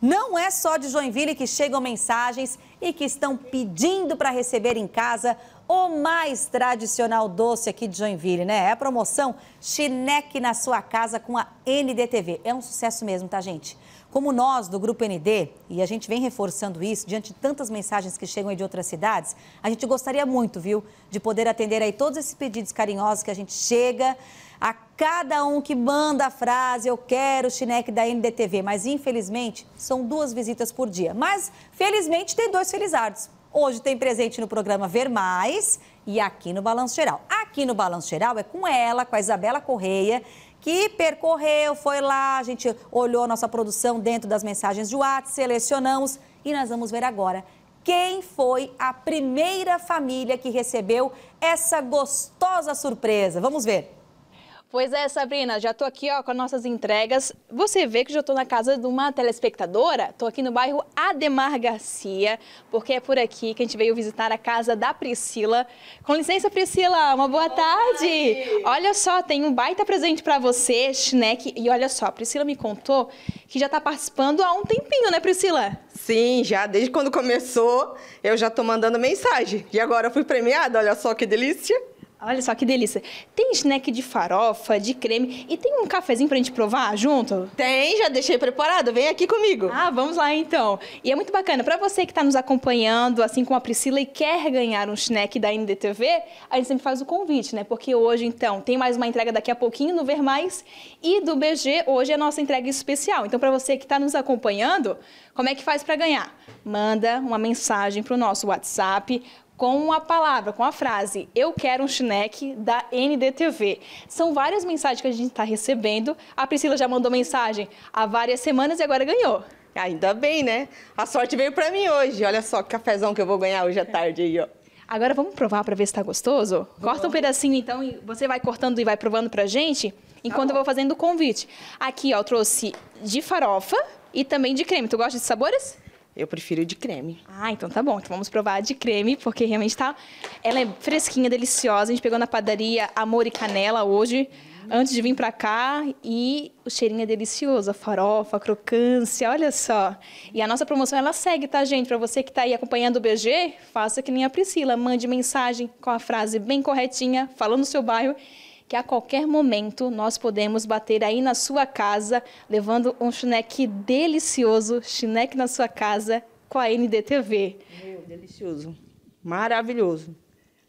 Não é só de Joinville que chegam mensagens e que estão pedindo para receber em casa o mais tradicional doce aqui de Joinville, né? É a promoção Chineque na sua casa com a NDTV. É um sucesso mesmo, tá, gente? Como nós do Grupo ND, e a gente vem reforçando isso diante de tantas mensagens que chegam aí de outras cidades, a gente gostaria muito, viu, de poder atender aí todos esses pedidos carinhosos que a gente chega a cada um que manda a frase eu quero o Chineque da NDTV, mas infelizmente são duas visitas por dia. Mas felizmente tem dois felizardos. Hoje tem presente no programa Ver Mais e aqui no Balanço Geral. Aqui no Balanço Geral é com ela, com a Isabela Correia, que percorreu, foi lá, a gente olhou a nossa produção dentro das mensagens de WhatsApp, selecionamos e nós vamos ver agora quem foi a primeira família que recebeu essa gostosa surpresa. Vamos ver. Pois é, Sabrina, já estou aqui ó, com as nossas entregas. Você vê que já estou na casa de uma telespectadora. Estou aqui no bairro Ademar Garcia, porque é por aqui que a gente veio visitar a casa da Priscila. Com licença, Priscila, uma boa, boa tarde. tarde. Olha só, tem um baita presente para você, Schneck. E olha só, a Priscila me contou que já está participando há um tempinho, né, Priscila? Sim, já desde quando começou, eu já estou mandando mensagem. E agora eu fui premiada, olha só que delícia. Olha só que delícia. Tem snack de farofa, de creme e tem um cafezinho pra gente provar junto? Tem, já deixei preparado. Vem aqui comigo. Ah, vamos lá então. E é muito bacana. Para você que está nos acompanhando, assim como a Priscila, e quer ganhar um snack da NDTV, a gente sempre faz o convite, né? Porque hoje, então, tem mais uma entrega daqui a pouquinho no Ver Mais e do BG, hoje é a nossa entrega especial. Então, para você que está nos acompanhando, como é que faz para ganhar? Manda uma mensagem para o nosso WhatsApp com a palavra, com a frase Eu quero um Schneck da NDTV. São várias mensagens que a gente está recebendo. A Priscila já mandou mensagem há várias semanas e agora ganhou. Ainda bem, né? A sorte veio para mim hoje. Olha só que cafezão que eu vou ganhar hoje à tarde aí, ó. Agora vamos provar para ver se está gostoso? Corta um pedacinho então e você vai cortando e vai provando pra gente, enquanto tá eu vou fazendo o convite. Aqui, ó, eu trouxe de farofa e também de creme. Tu gosta de sabores? Eu prefiro de creme. Ah, então tá bom. Então vamos provar a de creme, porque realmente tá. Ela é fresquinha, deliciosa. A gente pegou na padaria Amor e Canela hoje, antes de vir pra cá. E o cheirinho é delicioso. A farofa, a crocância, olha só. E a nossa promoção, ela segue, tá, gente? Pra você que tá aí acompanhando o BG, faça que nem a Priscila. Mande mensagem com a frase bem corretinha, falando o seu bairro que a qualquer momento nós podemos bater aí na sua casa, levando um chineque delicioso, chineque na sua casa, com a NDTV. Meu, delicioso. Maravilhoso.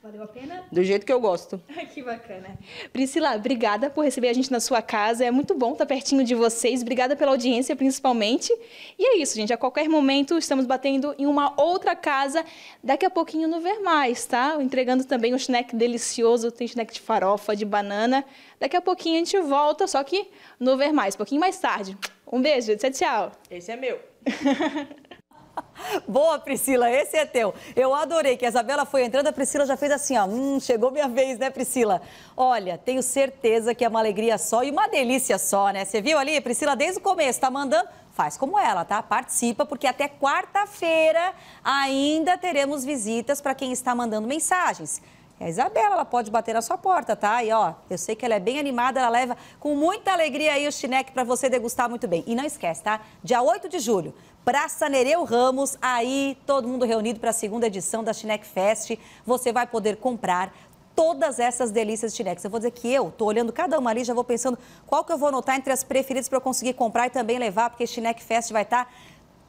Valeu a pena? Do jeito que eu gosto. que bacana. Priscila, obrigada por receber a gente na sua casa. É muito bom estar pertinho de vocês. Obrigada pela audiência, principalmente. E é isso, gente. A qualquer momento estamos batendo em uma outra casa. Daqui a pouquinho no Ver Mais, tá? Entregando também um snack delicioso. Tem snack de farofa, de banana. Daqui a pouquinho a gente volta, só que no Ver Mais, um pouquinho mais tarde. Um beijo, tchau, tchau. Esse é meu. Boa, Priscila, esse é teu. Eu adorei que a Isabela foi entrando, a Priscila já fez assim, ó. Hum, chegou minha vez, né, Priscila? Olha, tenho certeza que é uma alegria só e uma delícia só, né? Você viu ali, Priscila, desde o começo, tá mandando? Faz como ela, tá? Participa, porque até quarta-feira ainda teremos visitas para quem está mandando mensagens. A Isabela, ela pode bater na sua porta, tá? E ó, eu sei que ela é bem animada, ela leva com muita alegria aí o chineque para você degustar muito bem. E não esquece, tá? Dia 8 de julho, Praça Nereu Ramos, aí todo mundo reunido para a segunda edição da Chinec Fest. Você vai poder comprar todas essas delícias de chineques. Eu vou dizer que eu estou olhando cada uma ali, já vou pensando qual que eu vou anotar entre as preferidas para eu conseguir comprar e também levar, porque Chinec Fest vai estar tá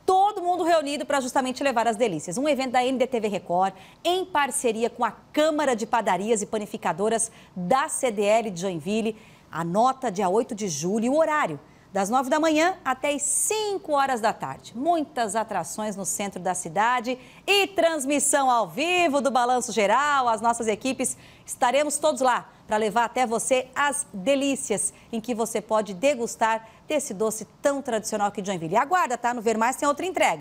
todo mundo reunido para justamente levar as delícias. Um evento da NDTV Record, em parceria com a Câmara de Padarias e Panificadoras da CDL de Joinville. Anota dia 8 de julho e o horário das 9 da manhã até as 5 horas da tarde. Muitas atrações no centro da cidade e transmissão ao vivo do Balanço Geral. As nossas equipes estaremos todos lá para levar até você as delícias em que você pode degustar desse doce tão tradicional aqui de Joinville. E aguarda, tá? No Ver Mais tem outra entrega.